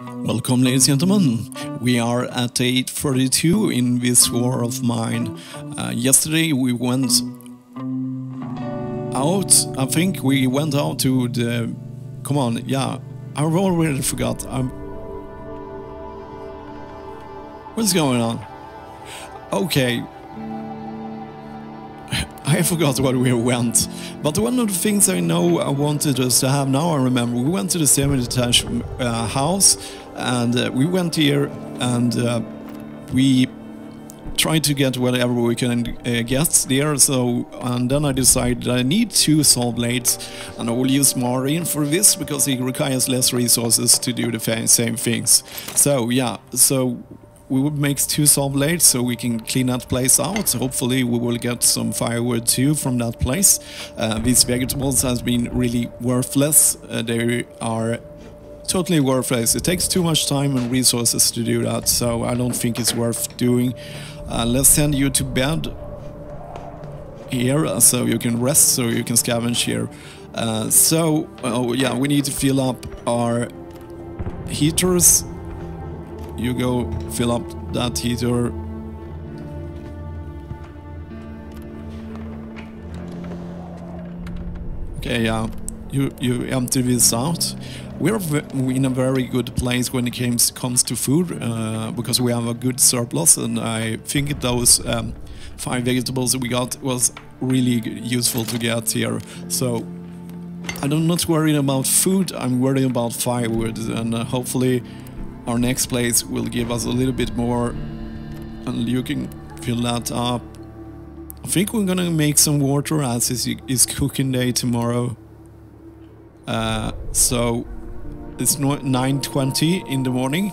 Welcome, ladies and gentlemen. We are at 8:42 in this war of mine. Uh, yesterday we went out. I think we went out to the. Come on, yeah. I've already forgot. I'm. What's going on? Okay. I forgot where we went. But one of the things I know I wanted us to have now, I remember, we went to the semi-detached uh, house and uh, we went here and uh, we tried to get whatever we can uh, get there. So, and then I decided I need two saw blades and I will use Marin for this because it requires less resources to do the same things. So, yeah, so we would make two saw blades so we can clean that place out. Hopefully we will get some firewood too from that place. Uh, these vegetables has been really worthless. Uh, they are totally worthless. It takes too much time and resources to do that, so I don't think it's worth doing. Uh, let's send you to bed here uh, so you can rest, so you can scavenge here. Uh, so, oh yeah, we need to fill up our heaters you go fill up that heater. Okay, yeah, you you empty this out. We're in a very good place when it comes comes to food uh, because we have a good surplus, and I think those um, five vegetables we got was really useful to get here. So I'm not worried about food. I'm worried about firewood, and uh, hopefully our next place will give us a little bit more and you can fill that up. I think we're gonna make some water as it's, cooking day tomorrow. Uh, so it's 9.20 in the morning.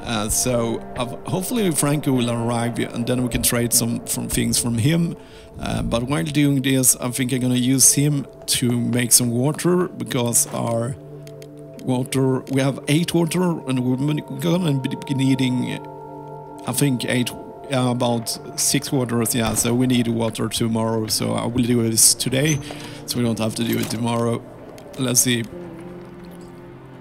Uh, so uh, hopefully Franko will arrive and then we can trade some from things from him. Uh, but while doing this, I think I'm gonna use him to make some water because our water. We have eight water, and we're gonna be needing, I think, eight, uh, about six waters. Yeah, so we need water tomorrow. So I will do this today, so we don't have to do it tomorrow. Let's see.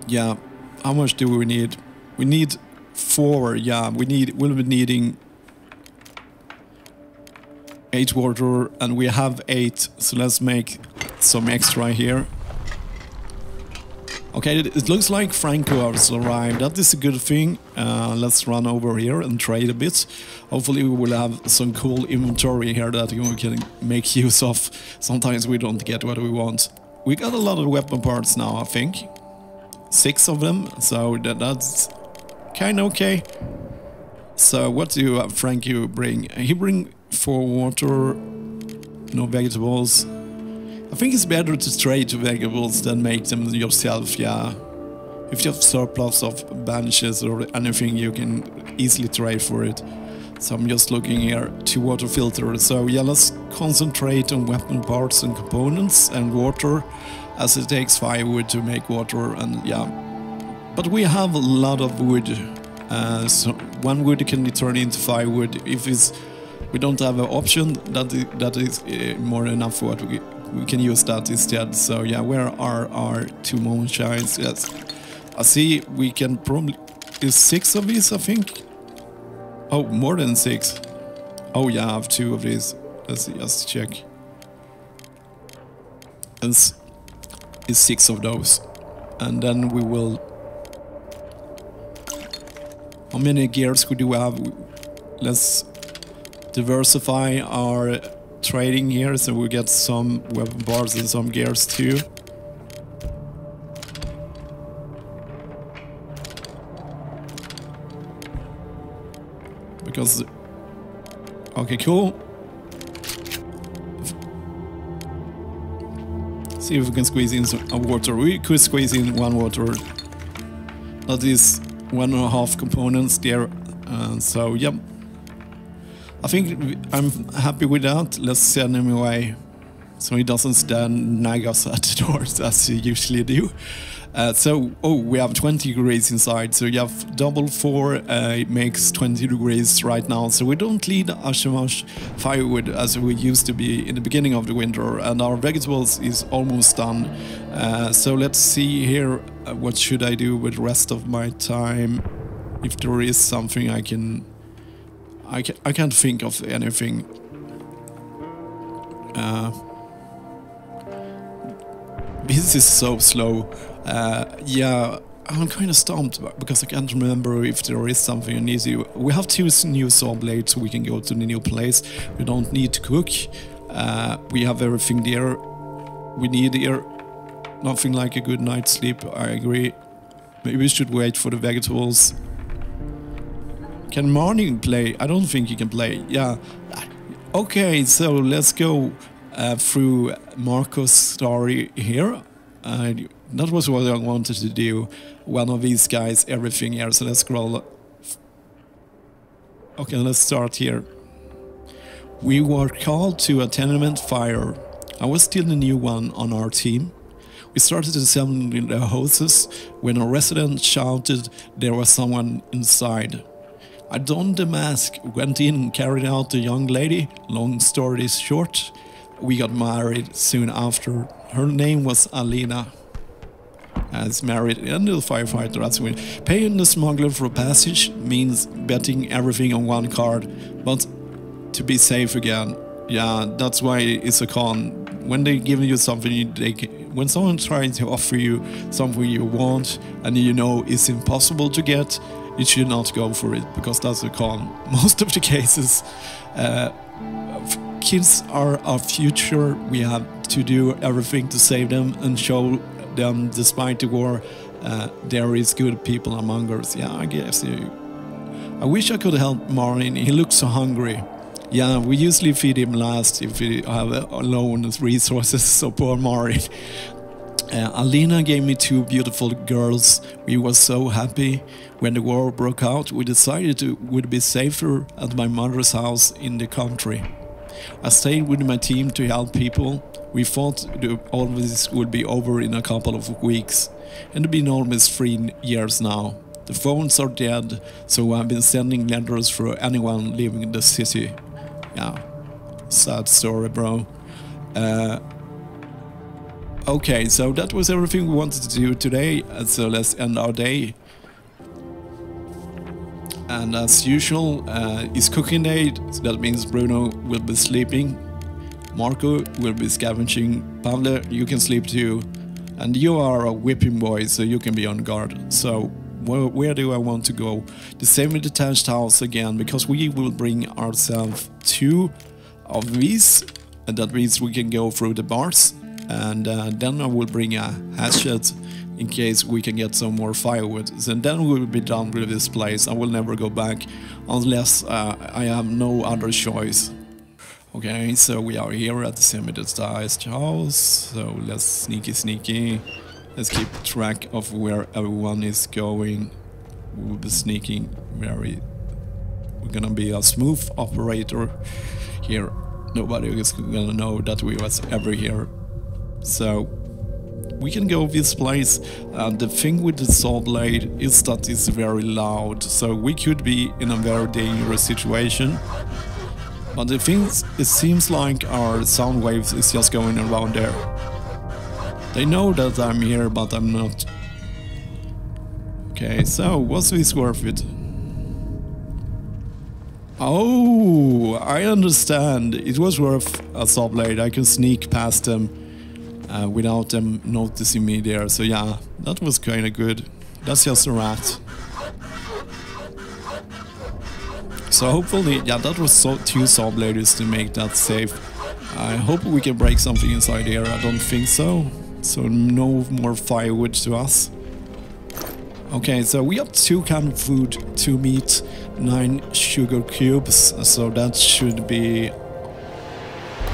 Yeah, how much do we need? We need four. Yeah, we need. We'll be needing eight water, and we have eight. So let's make some extra here. Okay, it looks like Franko has arrived. That is a good thing. Uh, let's run over here and trade a bit. Hopefully we will have some cool inventory here that we can make use of. Sometimes we don't get what we want. We got a lot of weapon parts now, I think. Six of them, so that, that's kind of okay. So what do you, uh, Franko bring? He bring four water, no vegetables, I think it's better to trade vegetables than make them yourself, yeah. If you have surplus of benches or anything, you can easily trade for it. So I'm just looking here to water filter. So yeah, let's concentrate on weapon parts and components and water as it takes firewood to make water and yeah. But we have a lot of wood. Uh, so one wood can be turned into firewood if it's we don't have an option that is, that is uh, more enough for what we we can use that instead. So yeah, where are our two moonshines? Yes, I see we can probably is six of these. I think. Oh, more than six. Oh yeah, I have two of these. Let's just check. It's, is six of those, and then we will. How many gears we have? Let's diversify our trading here, so we get some weapon bars and some gears too. Because... Okay, cool. See if we can squeeze in some water. We could squeeze in one water. That is one and a half components there. Uh, so, yep. I think I'm happy with that. Let's send him away so he doesn't stand nag us at the doors as he usually do. Uh, so, oh, we have 20 degrees inside, so you have double four, uh, it makes 20 degrees right now, so we don't need as much firewood as we used to be in the beginning of the winter, and our vegetables is almost done. Uh, so let's see here, uh, what should I do with the rest of my time? If there is something I can, I can, I can't think of anything. Uh, this is so slow. Uh, yeah, I'm kind of stumped because I can't remember if there is something I need. We have two new saw blades, so we can go to the new place. We don't need to cook. Uh, we have everything there. We need here. Nothing like a good night's sleep. I agree. Maybe we should wait for the vegetables. Can Marnie play? I don't think he can play. Yeah. Okay, so let's go uh, through Marko's story here. Uh, that was what I wanted to do. One of these guys, everything here. So let's scroll. Okay, let's start here. We were called to a tenement fire. I was still the new one on our team. We started assembling the hoses when a resident shouted there was someone inside. Donned the mask, went in carried out the young lady. Long story is short, we got married soon after. Her name was Alina. As married and a firefighter, that's when paying the smuggler for passage means betting everything on one card, but to be safe again. Yeah, that's why it's a con. When they give you something, they when someone tries to offer you something you want and you know it's impossible to get, you should not go for it because that's a con. Most of the cases, uh, kids are our future. We have to do everything to save them and show them, despite the war, uh, there is good people among us. Yeah, I guess. You, I wish I could help Martin. He looks so hungry. Yeah, we usually feed him last if we have alone resources, so poor Martin. Uh, Alina gave me two beautiful girls. We were so happy. When the war broke out, we decided it would be safer at my mother's house in the country. I stayed with my team to help people. We thought all this would be over in a couple of weeks, and it's been almost three years now. The phones are dead, so I've been sending letters for anyone living in the city. Yeah, sad story, bro. Uh, okay, so that was everything we wanted to do today, so let's end our day. And as usual, uh, it's cooking day, so that means Bruno will be sleeping. Marko will be scavenging. Pavle, you can sleep too. And you are a whipping boy, so you can be on guard. So, where, where do I want to go? The semi-detached house again, because we will bring ourselves two of these. And that means we can go through the bars. And uh, then I will bring a hatchet in case we can get some more firewood. And then we will be done with this place. I will never go back unless uh, I have no other choice. Okay, so we are here at the semi-detached house. So let's sneaky sneaky. Let's keep track of where everyone is going. We'll be sneaking very... We're gonna be a smooth operator here. Nobody is gonna know that we was ever here. So we can go this place. The thing with the saw blade is that it's very loud, so we could be in a very dangerous situation. But the thing it seems like our sound waves is just going around there. They know that I'm here, but I'm not. Okay, so was this worth it? Oh, I understand. It was worth a saw blade. I can sneak past them uh, without them noticing me there. So yeah, that was kind of good. That's just a rat. So hopefully, yeah, that was so two saw blades to make that safe. I hope we can break something inside here. I don't think so. So no more firewood to us. Okay, so we have two canned food, two meat, nine sugar cubes. So that should be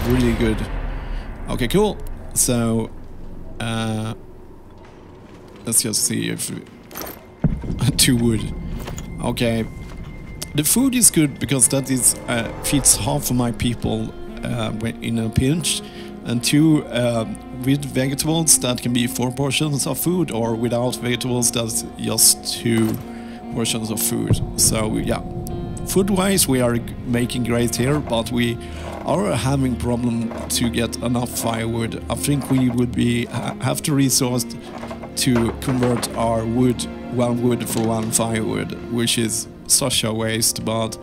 really good. Okay, cool. So, uh, let's just see if two wood. Okay, the food is good because that is uh, feeds half of my people uh, in a pinch, and two uh, with vegetables that can be four portions of food, or without vegetables that's just two portions of food. So yeah, food-wise we are making great here, but we are having problem to get enough firewood. I think we would be have to resource to convert our wood, one wood for one firewood, which is such a waste, but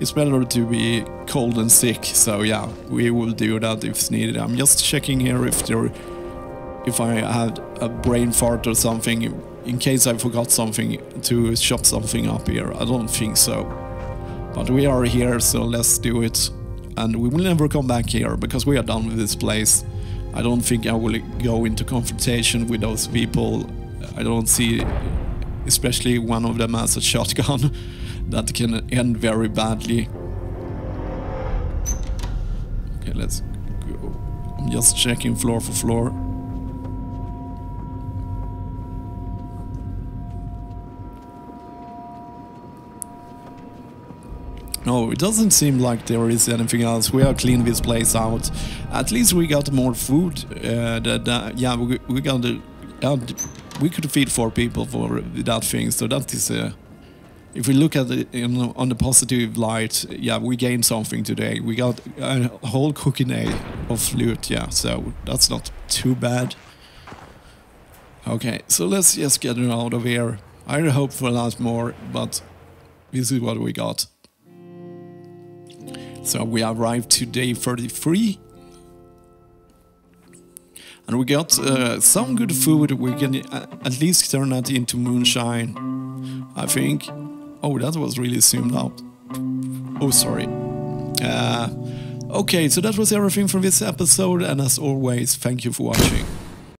it's better to be cold and sick, so yeah, we will do that if needed. I'm just checking here if there, if I had a brain fart or something, in case I forgot something to chop something up here. I don't think so. But we are here, so let's do it. And we will never come back here, because we are done with this place. I don't think I will go into confrontation with those people. I don't see, especially one of them has a shotgun. that can end very badly. Okay, let's go. I'm just checking floor for floor. No, it doesn't seem like there is anything else. We are cleaned this place out. At least we got more food. Uh, that, uh, yeah, we, we got the, uh, we could feed four people for that thing, so that is. Uh, if we look at it in, on the positive light, yeah, we gained something today. We got a whole cooking day of loot, yeah, so that's not too bad. Okay, so let's just get it out of here. I hope for a lot more, but this is what we got. So we arrived to day 33. And we got uh, some good food. We can uh, at least turn that into moonshine, I think. Oh, that was really zoomed out. Oh, sorry. Uh, okay, so that was everything from this episode, and as always, thank you for watching.